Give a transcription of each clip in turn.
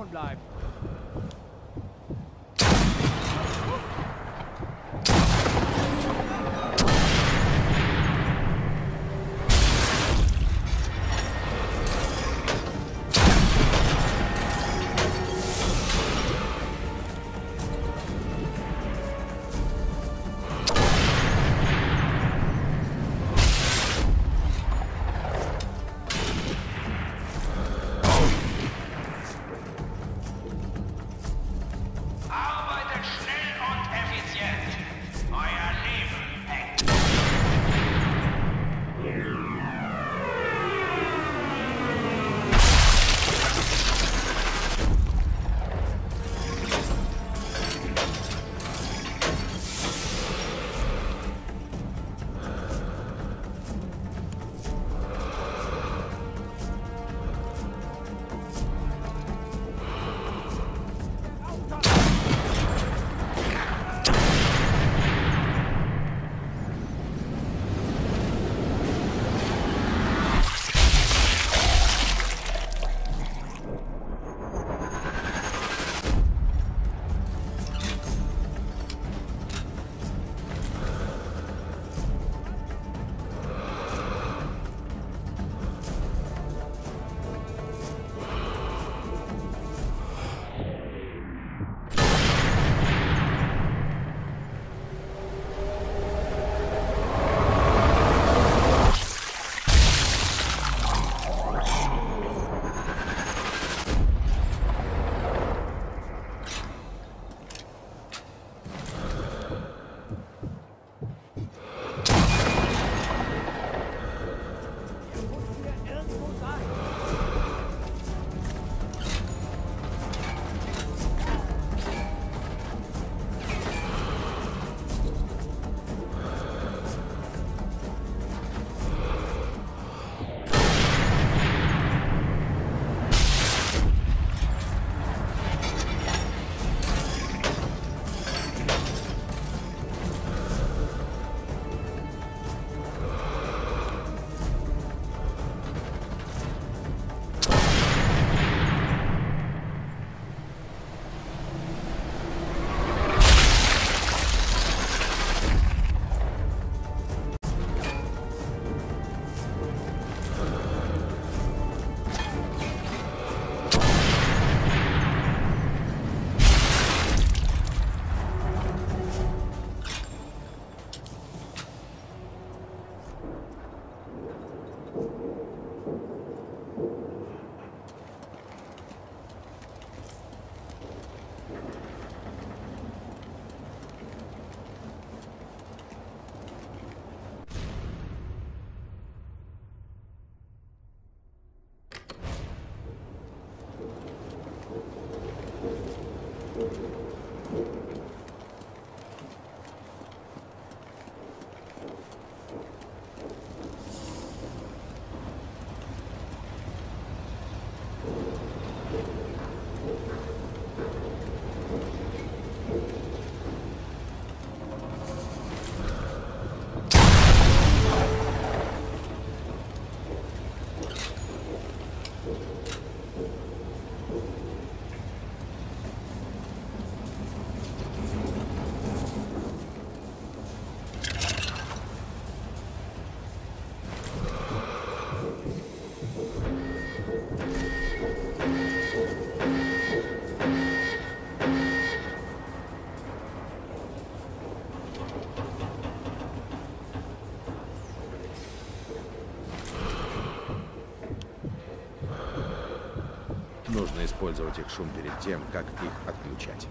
down bleiben. Их шум перед тем, как их отключать.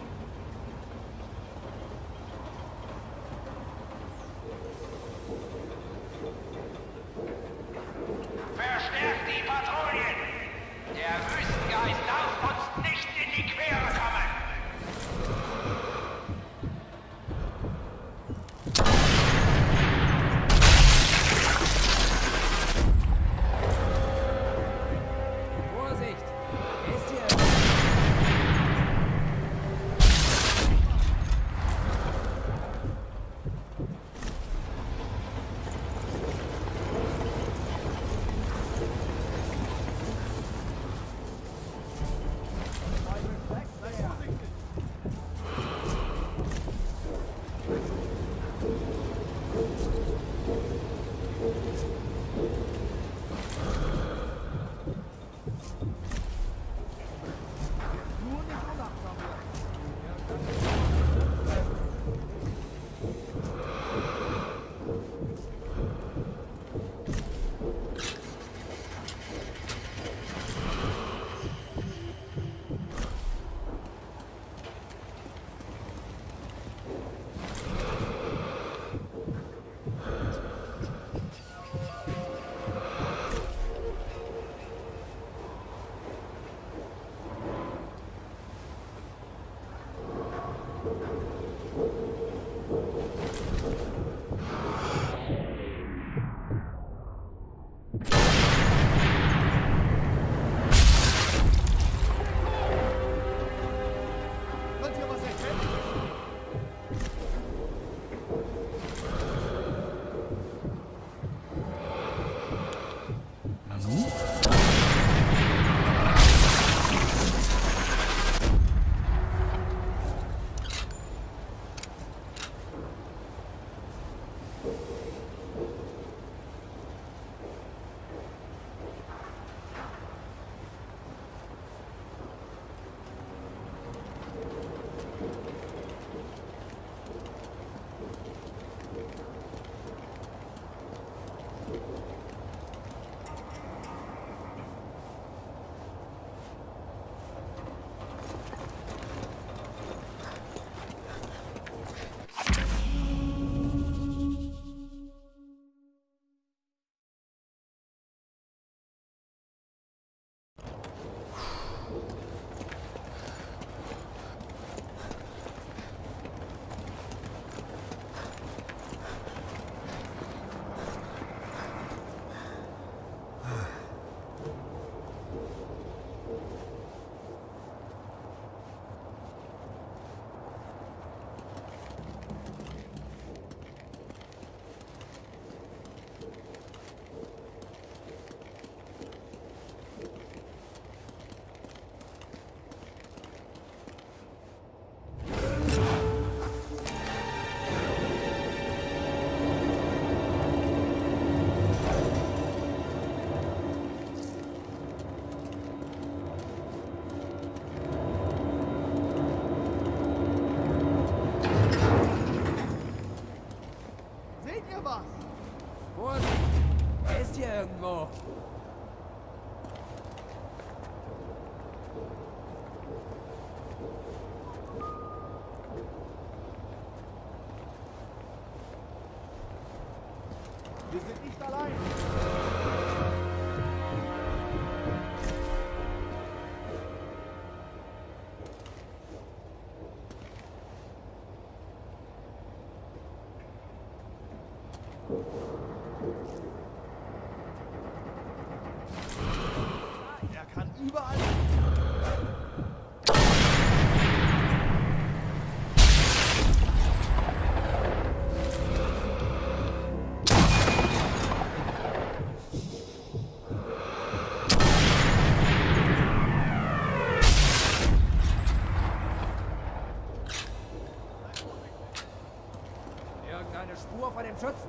Schutz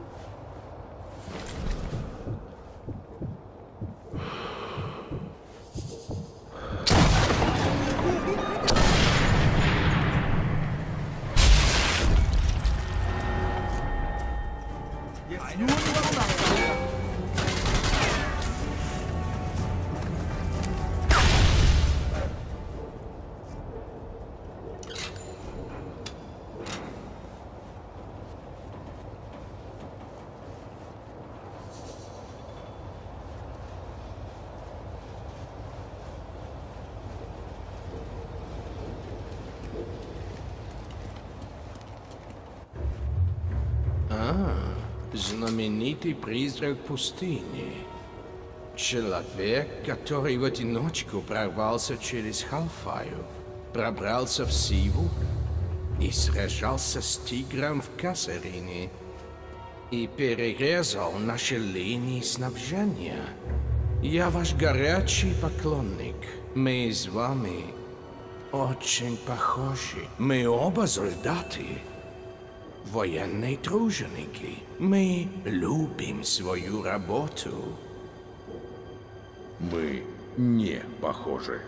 знаменитый призрак пустыни. Человек, который в одиночку прорвался через Халфаю, пробрался в Сиву и сражался с тигром в Кассарине и перерезал наши линии снабжения. Я ваш горячий поклонник. Мы с вами очень похожи. Мы оба солдаты. Военные труженики. Мы любим свою работу. Мы не похожи.